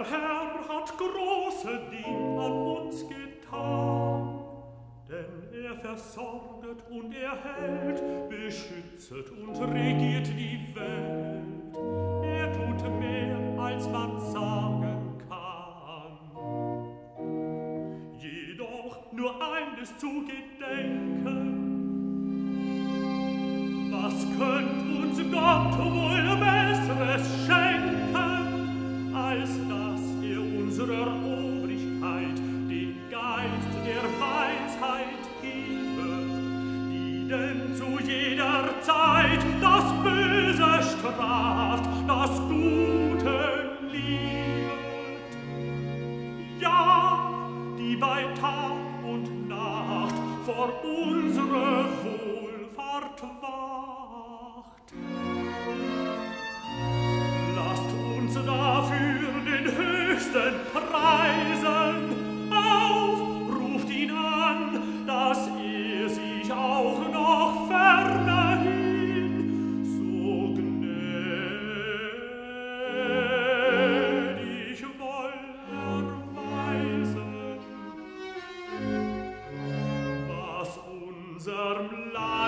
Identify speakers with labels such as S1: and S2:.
S1: der Herr hat große Dien an uns getan. Denn er versorget und er hält, beschützet und regiert die Welt. Er tut mehr, als man sagen kann. Jedoch nur eines zu gedenken, was könnt uns Gott wohl die denn zu jeder Zeit das Böse straft, das Gute liebt. Ja, die bei Tag und Nacht vor unsere Wohlfahrt war. unserm Land.